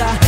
I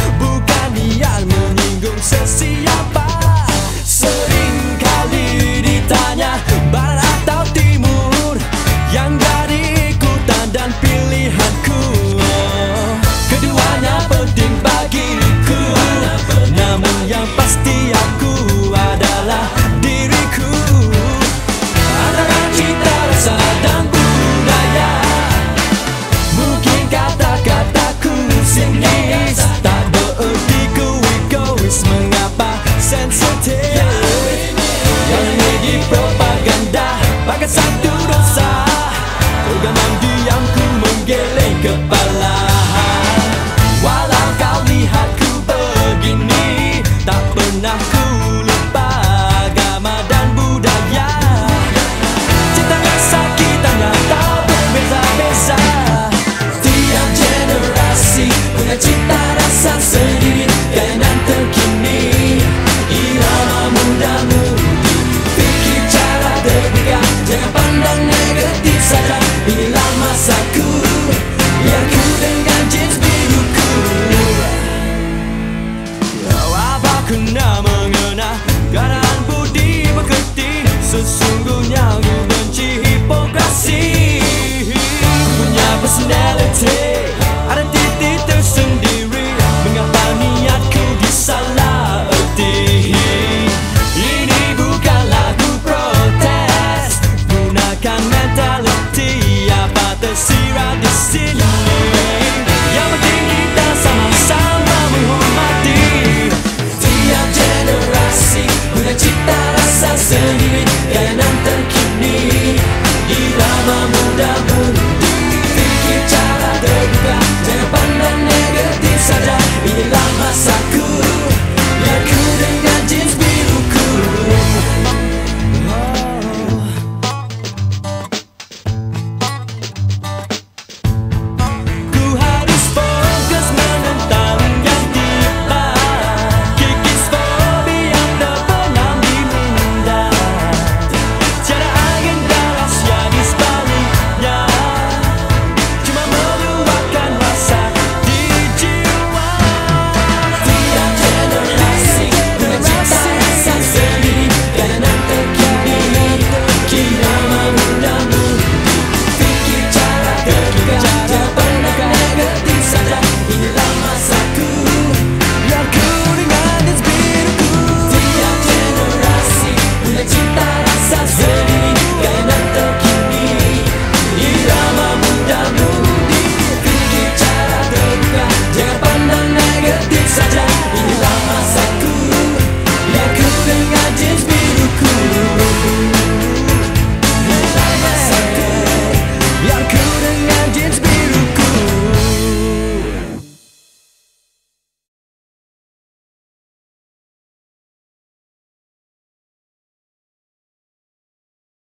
dengan diam ku menggeleng kepala. Walau kau lihat ku begini Tak pernah ku Salut